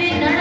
ಕಿರಣಿ ನಡ